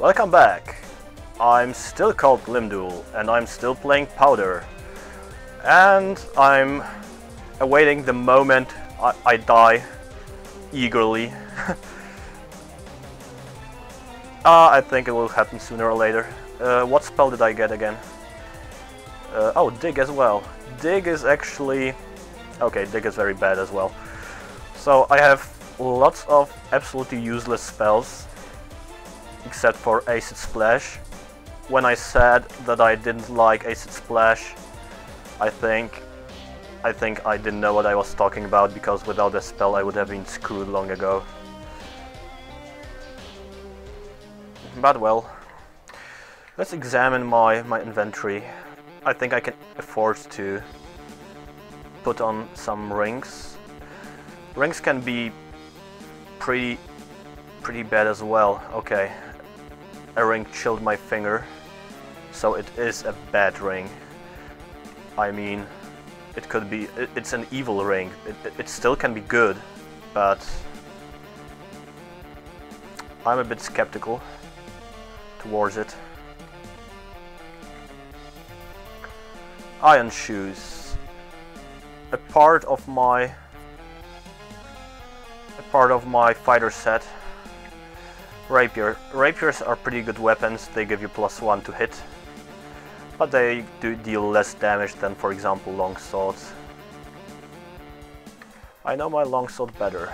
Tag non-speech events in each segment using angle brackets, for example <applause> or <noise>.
Welcome back. I'm still called Lim-Dul and I'm still playing Powder. And I'm awaiting the moment I, I die eagerly. uh, <laughs> I think it will happen sooner or later. Uh, what spell did I get again? Uh, oh, Dig as well. Dig is actually... Okay, Dig is very bad as well. So I have lots of absolutely useless spells except for Acid Splash. When I said that I didn't like Acid Splash, I think I think I didn't know what I was talking about because without the spell I would have been screwed long ago. But well, let's examine my, my inventory. I think I can afford to put on some rings. Rings can be pretty pretty bad as well. Okay, a ring chilled my finger, so it is a bad ring. I mean, it could be, it, it's an evil ring. It, it, it still can be good, but I'm a bit skeptical towards it. Iron shoes. A part of my a part of my fighter set Rapier. Rapiers are pretty good weapons, they give you plus one to hit. But they do deal less damage than for example long swords. I know my longsword better.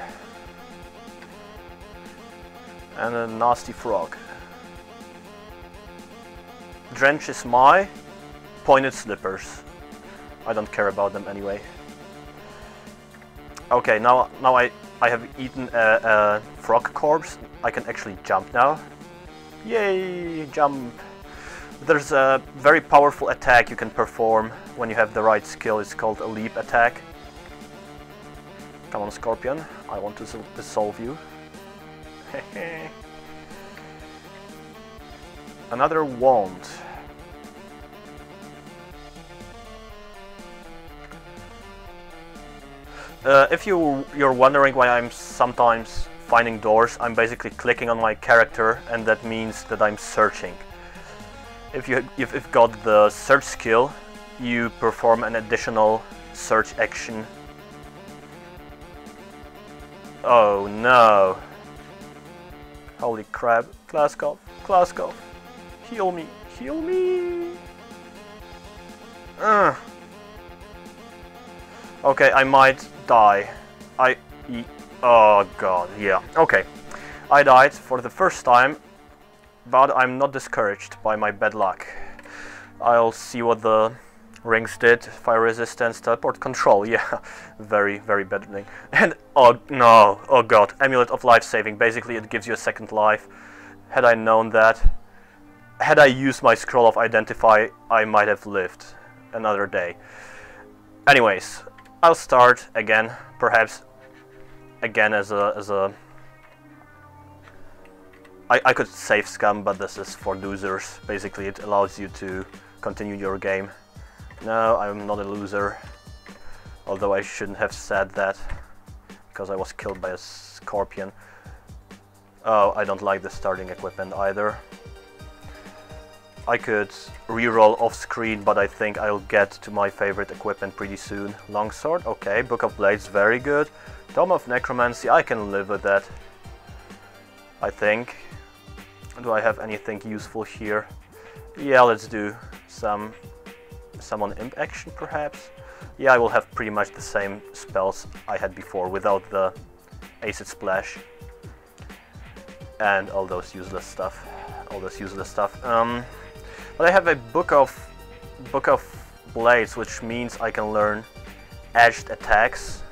And a nasty frog. Drench is my pointed slippers. I don't care about them anyway. Okay, now now I I have eaten a, a frog corpse. I can actually jump now. Yay, jump! There's a very powerful attack you can perform when you have the right skill. It's called a leap attack. Come on, Scorpion. I want to dissolve you. <laughs> Another wand. Uh, if you, you're wondering why I'm sometimes finding doors, I'm basically clicking on my character and that means that I'm searching. If you, if you've got the search skill, you perform an additional search action. Oh no. Holy crap. Klaskov, Klaskov, heal me, heal me. Ugh. Okay, I might die. I... Oh god, yeah. Okay. I died for the first time, but I'm not discouraged by my bad luck. I'll see what the rings did. Fire resistance, teleport control, <laughs> yeah. very, very bad thing. And, oh no, oh god. Amulet of life saving. Basically it gives you a second life. Had I known that, had I used my scroll of identify, I might have lived another day. Anyways, I'll start again, perhaps again as a as a. I, I could save scum, but this is for losers. Basically, it allows you to continue your game. No, I'm not a loser. Although I shouldn't have said that, because I was killed by a scorpion. Oh, I don't like the starting equipment either. I could reroll off screen, but I think I'll get to my favorite equipment pretty soon. Longsword, okay. Book of Blades, very good. Tome of Necromancy, I can live with that. I think. Do I have anything useful here? Yeah, let's do some summon imp action perhaps. Yeah, I will have pretty much the same spells I had before without the acid splash and all those useless stuff. All those useless stuff. Um, but I have a book of book of blades, which means I can learn edged attacks.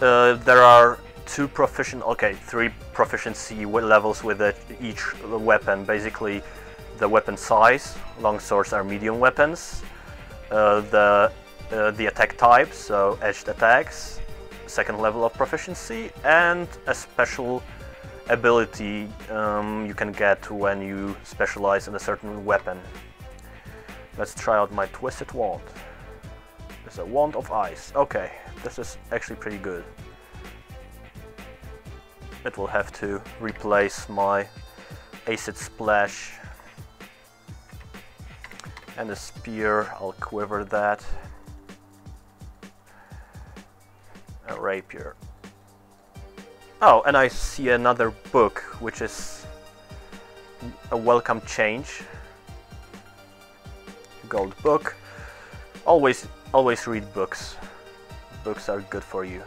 Uh, there are two proficient, okay, three proficiency levels with it, each weapon. Basically, the weapon size. Long swords are medium weapons. Uh, the uh, the attack type, so edged attacks, second level of proficiency, and a special ability um, you can get when you specialize in a certain weapon. Let's try out my Twisted Wand. It's a Wand of Ice. Okay, this is actually pretty good. It will have to replace my Acid Splash. And a spear, I'll quiver that. A rapier. Oh, and I see another book, which is a welcome change. Gold book. Always, always read books. Books are good for you.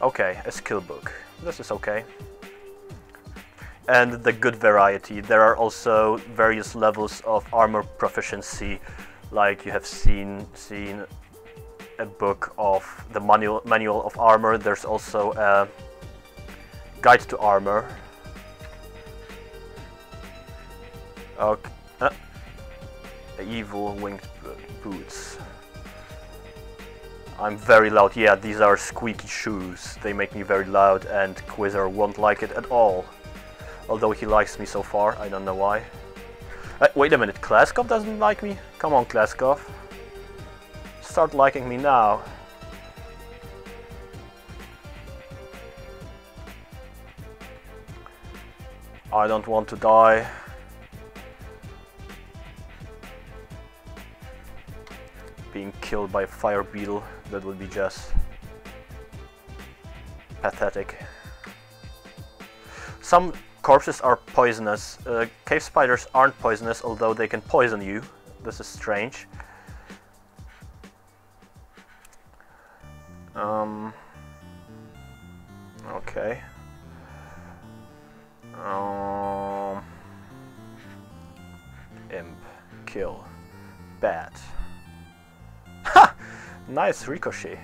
Okay, a skill book. This is okay. And the good variety. There are also various levels of armor proficiency, like you have seen seen a book of the manual manual of armor. There's also a guide to armor. Okay. Uh, evil winged boots. I'm very loud. Yeah, these are squeaky shoes. They make me very loud and Quizar won't like it at all. Although he likes me so far, I don't know why. Uh, wait a minute, Klaskov doesn't like me? Come on, Klaskov. Start liking me now. I don't want to die. being killed by a fire beetle, that would be just pathetic. Some corpses are poisonous. Uh, cave spiders aren't poisonous, although they can poison you. This is strange. Um, okay. Um, imp, kill, bat. Nice ricochet.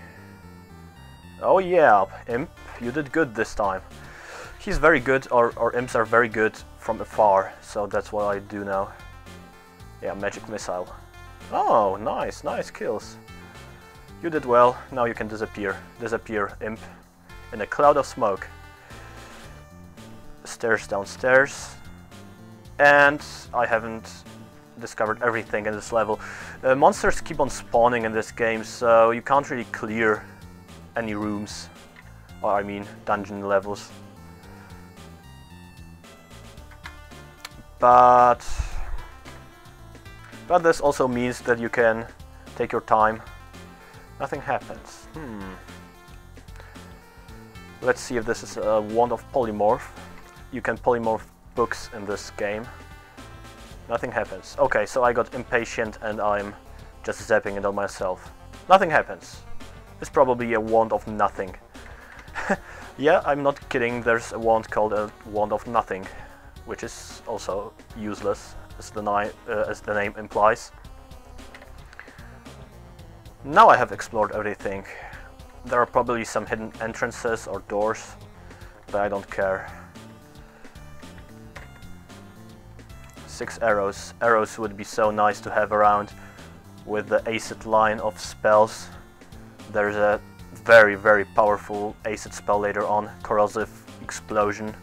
Oh yeah, Imp, you did good this time. He's very good, or, or Imps are very good from afar, so that's what I do now. Yeah, magic missile. Oh, nice, nice kills. You did well, now you can disappear. Disappear, Imp, in a cloud of smoke. Stairs downstairs. And I haven't discovered everything in this level. Uh, monsters keep on spawning in this game, so you can't really clear any rooms. Or I mean, dungeon levels. But... But this also means that you can take your time. Nothing happens. Hmm. Let's see if this is a wand of polymorph. You can polymorph books in this game. Nothing happens. Okay, so I got impatient and I'm just zapping it on myself. Nothing happens. It's probably a wand of nothing. <laughs> yeah, I'm not kidding, there's a wand called a wand of nothing, which is also useless, as the, uh, as the name implies. Now I have explored everything. There are probably some hidden entrances or doors, but I don't care. six arrows. Arrows would be so nice to have around with the acid line of spells. There's a very, very powerful acid spell later on, Corrosive Explosion.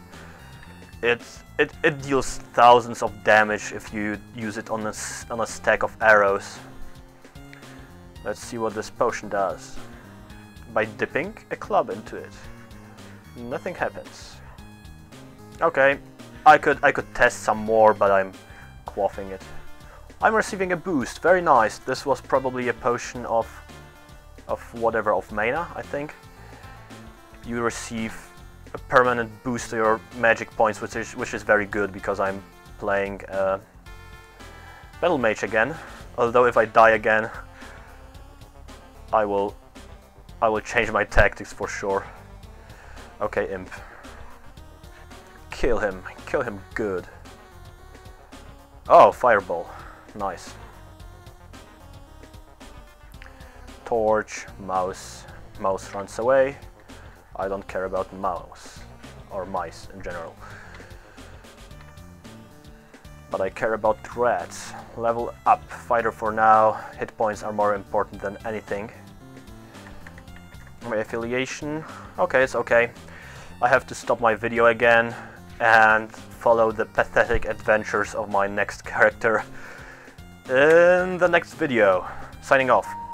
It, it, it deals thousands of damage if you use it on a, on a stack of arrows. Let's see what this potion does. By dipping a club into it. Nothing happens. Okay, I could I could test some more, but I'm quaffing it. I'm receiving a boost, very nice. This was probably a potion of of whatever, of mana, I think. You receive a permanent boost to your magic points, which is, which is very good because I'm playing uh, Battle Mage again. Although if I die again, I will I will change my tactics for sure. Okay, Imp. Kill him. Kill him good. Oh, fireball. Nice. Torch, mouse. Mouse runs away. I don't care about mouse. Or mice in general. But I care about rats. Level up. Fighter for now. Hit points are more important than anything. My affiliation. Okay, it's okay. I have to stop my video again and follow the pathetic adventures of my next character in the next video. Signing off.